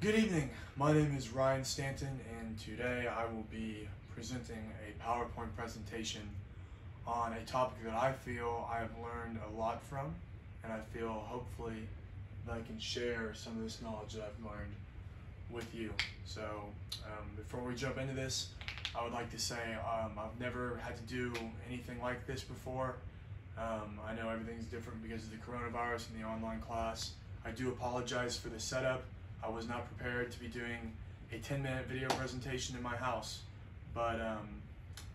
Good evening. My name is Ryan Stanton, and today I will be presenting a PowerPoint presentation on a topic that I feel I have learned a lot from, and I feel hopefully that I can share some of this knowledge that I've learned with you. So, um, before we jump into this, I would like to say um, I've never had to do anything like this before. Um, I know everything's different because of the coronavirus and the online class. I do apologize for the setup. I was not prepared to be doing a 10 minute video presentation in my house, but um,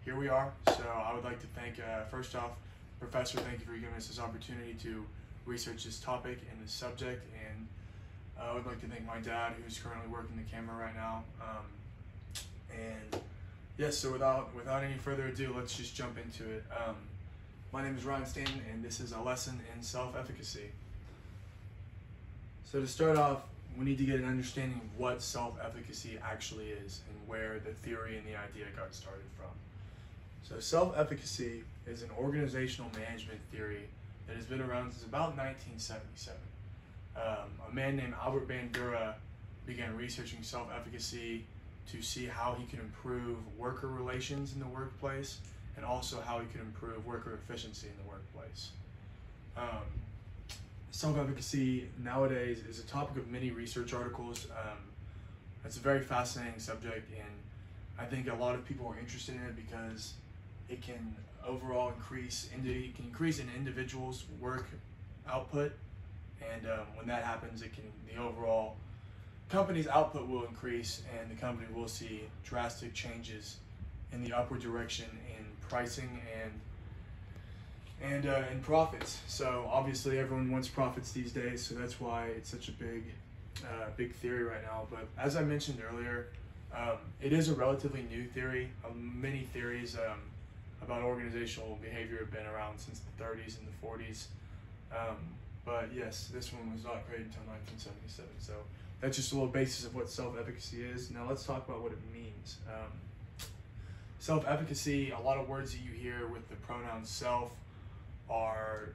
here we are. So I would like to thank, uh, first off, Professor, thank you for giving us this opportunity to research this topic and this subject. And uh, I would like to thank my dad, who's currently working the camera right now. Um, and yes, so without without any further ado, let's just jump into it. Um, my name is Ryan Stanton, and this is a lesson in self-efficacy. So to start off, we need to get an understanding of what self-efficacy actually is and where the theory and the idea got started from. So self-efficacy is an organizational management theory that has been around since about 1977. Um, a man named Albert Bandura began researching self-efficacy to see how he could improve worker relations in the workplace and also how he could improve worker efficiency in the workplace. Um, self-efficacy nowadays is a topic of many research articles. Um, it's a very fascinating subject, and I think a lot of people are interested in it because it can overall increase it can increase an individual's work output, and um, when that happens, it can the overall company's output will increase, and the company will see drastic changes in the upward direction in pricing and and uh, and profits. So obviously everyone wants profits these days, so that's why it's such a big uh, big theory right now. But as I mentioned earlier, um, it is a relatively new theory. Um, many theories um, about organizational behavior have been around since the 30s and the 40s. Um, but yes, this one was not created until 1977. So that's just a little basis of what self-efficacy is. Now let's talk about what it means. Um, self-efficacy, a lot of words that you hear with the pronoun self are,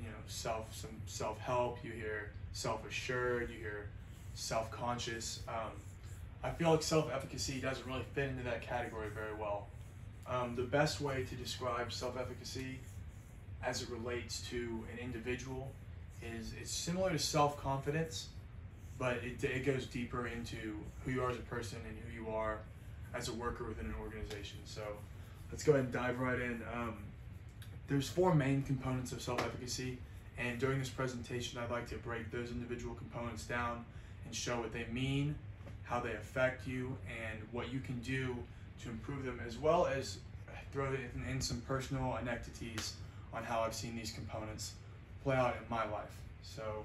you know, self some self-help. You hear self-assured. You hear self-conscious. Um, I feel like self-efficacy doesn't really fit into that category very well. Um, the best way to describe self-efficacy as it relates to an individual is it's similar to self-confidence, but it, it goes deeper into who you are as a person and who you are as a worker within an organization. So let's go ahead and dive right in. Um, there's four main components of self-efficacy, and during this presentation, I'd like to break those individual components down and show what they mean, how they affect you, and what you can do to improve them, as well as throw in, some personal anecdotes on how I've seen these components play out in my life. So,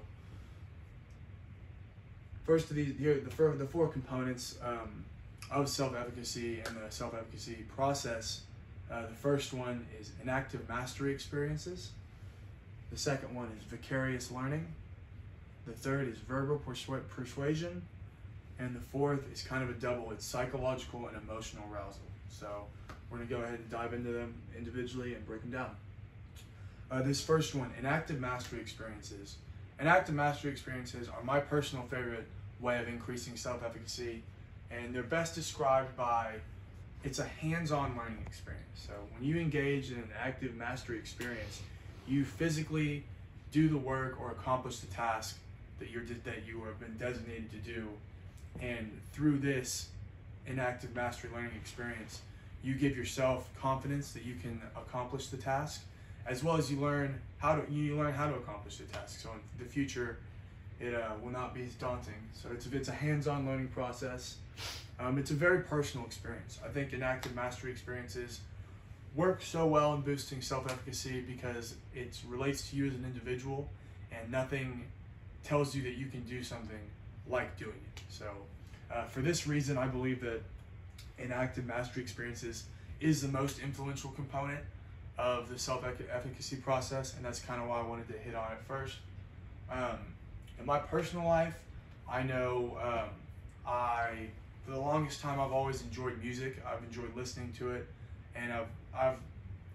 first of these, here the four, the four components um, of self-efficacy and the self-efficacy process. Uh, the first one is enactive mastery experiences. The second one is vicarious learning. The third is verbal persu- persuasion. And the fourth is kind of a double. It's psychological and emotional arousal. So we're to go ahead and dive into them individually and break them down. Uh, this first one, enactive mastery experiences. Enactive mastery experiences are my personal favorite way of increasing self-efficacy, and they're best described by it's a hands-on learning experience. So when you engage in an active mastery experience, you physically do the work or accomplish the task that you're that you have been designated to do, and through this enactive mastery learning experience, you give yourself confidence that you can accomplish the task, as well as you learn how to you learn how to accomplish the task. So in the future, it uh, will not be as daunting. So it's it's a hands-on learning process. Um, it's a very personal experience. I think enactive mastery experiences work so well in boosting self-efficacy because it relates to you as an individual, and nothing tells you that you can do something like doing it. So uh, for this reason, I believe that enactive mastery experiences is the most influential component of the self-efficacy process, and that's kind of why I wanted to hit on it first. Um, in my personal life, I know um, I, for the longest time, I've always enjoyed music. I've enjoyed listening to it, and I've, I've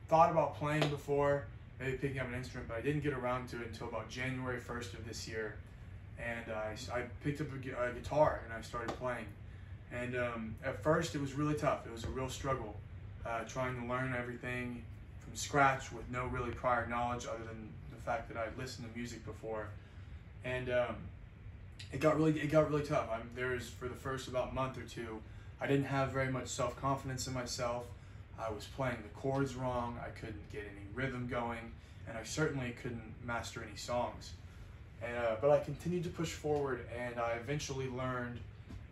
thought about playing before, maybe picking up an instrument, but I didn't get around to it until about January 1st of this year. and I, I picked up a, a guitar and I started playing. And um, at first, it was really tough. It was a real struggle, uh, trying to learn everything from scratch with no really prior knowledge other than the fact that I'd listened to music before. And um, it got really it got really tough. I'm, there was for the first about month or two, I didn't have very much self confidence in myself. I was playing the chords wrong. I couldn't get any rhythm going, and I certainly couldn't master any songs. And, uh, but I continued to push forward, and I eventually learned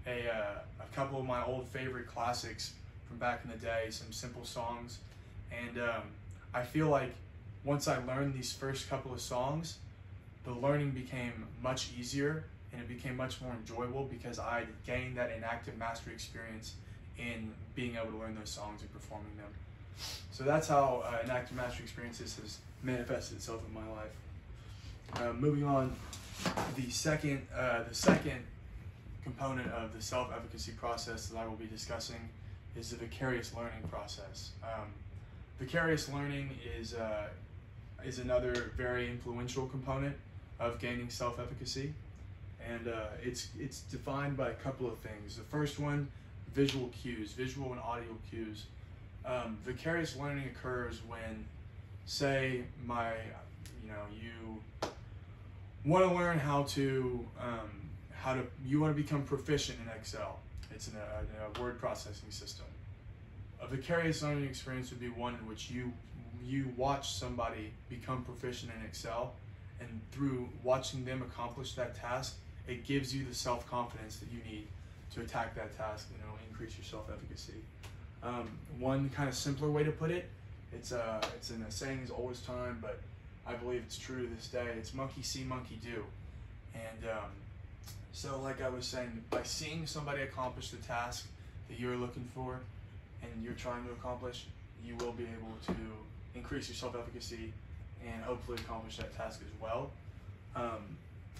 a, uh, a couple of my old favorite classics from back in the day, some simple songs. And um, I feel like once I learned these first couple of songs, the learning became much easier and it became much more enjoyable because I gained that enactive mastery experience in being able to learn those songs and performing them. So that's how uh, enactive mastery experiences has manifested itself in my life. Uh, moving on, the second, uh, the second component of the self-efficacy process that I will be discussing is the vicarious learning process. Um, vicarious learning is uh, is another very influential component of gaining self-efficacy, and uh, it's it's defined by a couple of things. The first one, visual cues, visual and audio cues. Um, vicarious learning occurs when, say, my, you know, you want to learn how to um, how to you want to become proficient in Excel. It's a, a word processing system. A vicarious learning experience would be one in which you you watch somebody become proficient in Excel, and through watching them accomplish that task, it gives you the self confidence that you need to attack that task. You know, increase your self efficacy. Um, one kind of simpler way to put it, it's a it's in a saying is always time, but I believe it's true to this day. It's monkey see, monkey do, and um, so like I was saying, by seeing somebody accomplish the task that you're looking for, and you're trying to accomplish, you will be able to increase your self-efficacy and hopefully accomplish that task as well. Um,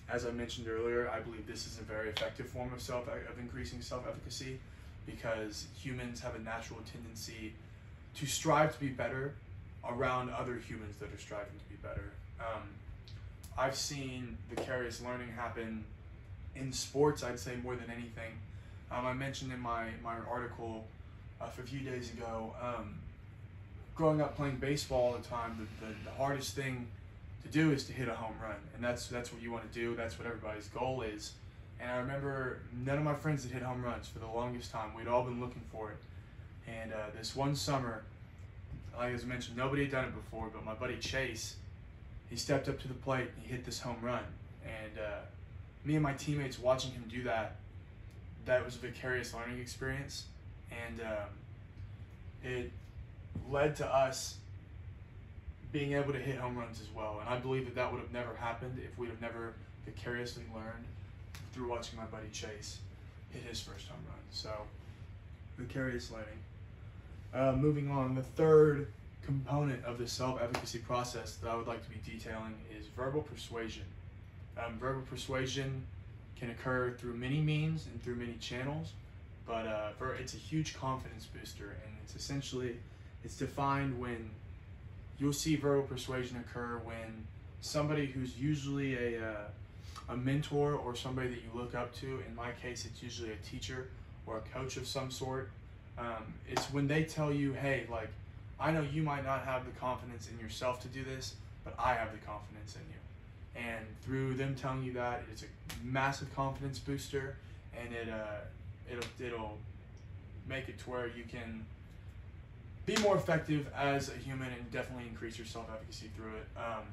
as I mentioned earlier, I believe this is a very effective form of self of increasing self-efficacy because humans have a natural tendency to strive to be better around other humans that are striving to be better. Um, I've seen vicarious learning happen in sports, I'd say more than anything. Um, I mentioned in my, my article uh, a few days ago, um, growing up playing baseball all the time, the, the, the hardest thing to do is to hit a home run. And that's, that's what you want to do, that's what everybody's goal is. And I remember none of my friends had hit home runs for the longest time. We'd all been looking for it. And uh, this one summer, like I mentioned, nobody had done it before, but my buddy Chase, he stepped up to the plate and he hit this home run. And uh, me and my teammates watching him do that, that was a vicarious learning experience. And um, it led to us being able to hit home runs as well. And I believe that that would have never happened if we'd have never vicariously learned through watching my buddy Chase hit his first home run. So, vicarious learning. Uh, moving on, the third component of the self-efficacy process that I would like to be detailing is verbal persuasion. Um, verbal persuasion can occur through many means and through many channels, but uh, for, it's a huge confidence booster, and it's essentially it's defined when you'll see verbal persuasion occur when somebody who's usually a uh, a mentor or somebody that you look up to. In my case, it's usually a teacher or a coach of some sort. Um, it's when they tell you, hey, like, I know you might not have the confidence in yourself to do this, but I have the confidence in you. And through them telling you that, it's a massive confidence booster, and it uh, it'll it'll make it to where you can be more effective as a human and definitely increase your self efficacy through it. Um,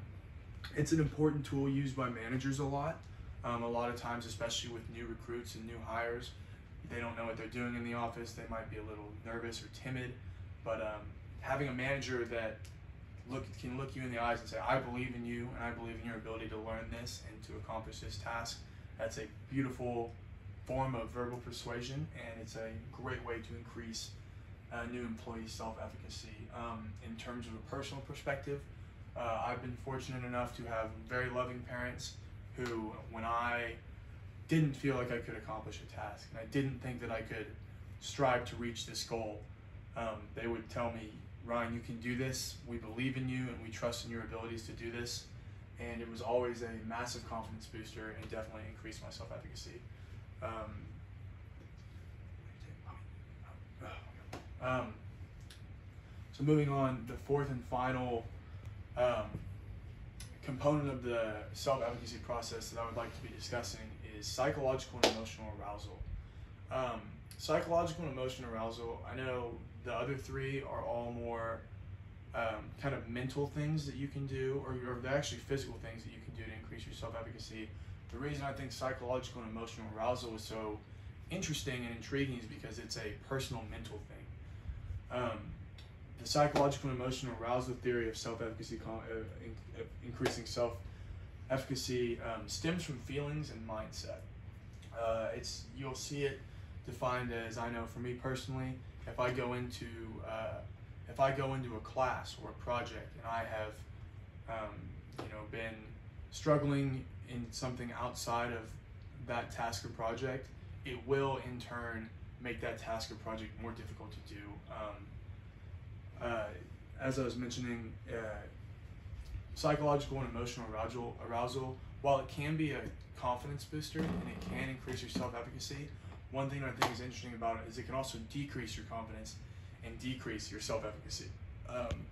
it's an important tool used by managers a lot. Um, a lot of times, especially with new recruits and new hires, they don't know what they're doing in the office. They might be a little nervous or timid, but um, having a manager that look can look you in the eyes and say, "I believe in you, and I believe in your ability to learn this and to accomplish this task," that's a beautiful form of verbal persuasion, and it's a great way to increase uh, new employee self-efficacy. Um, in terms of a personal perspective, uh, I've been fortunate enough to have very loving parents who, when I didn't feel like I could accomplish a task and I didn't think that I could strive to reach this goal, um, they would tell me, Ryan, you can do this. We believe in you and we trust in your abilities to do this. and it was always a massive confidence booster and definitely increased my self efficacy. Um, um, so moving on, the fourth and final um, component of the self-advocacy process that I would like to be discussing is psychological and emotional arousal. Um, psychological and emotional arousal, I know the other three are all more um, kind of mental things that you can do, or, or they're actually physical things that you can do to increase your self-advocacy. The reason I think psychological and emotional arousal is so interesting and intriguing is because it's a personal mental thing. Um, the psychological and emotional arousal theory of self-efficacy, uh, in, increasing self-efficacy, um, stems from feelings and mindset. Uh, it's you'll see it defined as I know for me personally. If I go into uh, if I go into a class or a project and I have um, you know been struggling in something outside of that task or project, it will in turn make that task or project more difficult to do. Um, uh, as I was mentioning, uh, psychological and emotional arousal, arousal, while it can be a confidence booster and it can increase your self-efficacy, one thing I think is interesting about it is it can also decrease your confidence and decrease your self-efficacy. Um,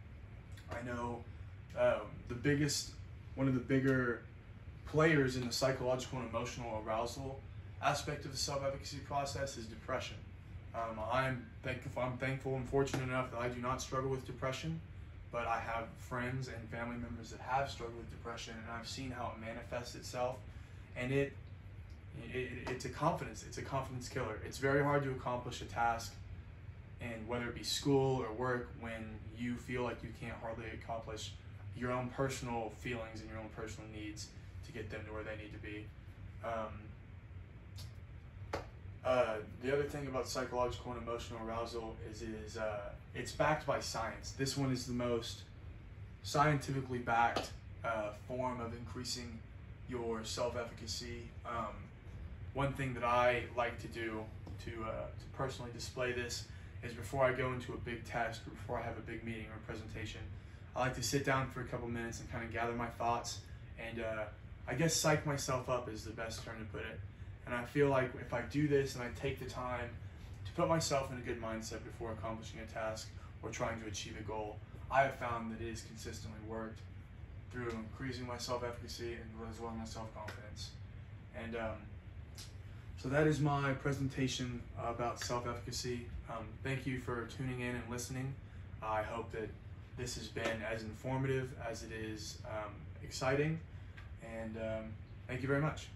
I know um, the biggest, one of the bigger players in the psychological and emotional arousal aspect of the self-efficacy process is depression. Um, I'm thankful. I'm thankful and fortunate enough that I do not struggle with depression, but I have friends and family members that have struggled with depression, and I've seen how it manifests itself, and it, it it's a confidence. It's a confidence killer. It's very hard to accomplish a task, and whether it be school or work, when you feel like you can't hardly accomplish your own personal feelings and your own personal needs to get them to where they need to be. Um, uh, the other thing about psychological and emotional arousal is is uh, it's backed by science. This one is the most scientifically backed uh, form of increasing your self-efficacy. Um, one thing that I like to do to, uh, to personally display this is before I go into a big test or before I have a big meeting or presentation, I like to sit down for a couple minutes and kind of gather my thoughts and uh, I guess psych myself up is the best term to put it. And I feel like if I do this and I take the time to put myself in a good mindset before accomplishing a task or trying to achieve a goal, I have found that it has consistently worked through increasing my self-efficacy and as well as my self-confidence. And um, so that is my presentation about self-efficacy. Um, thank you for tuning in and listening. I hope that this has been as informative as it is um, exciting. And um, thank you very much.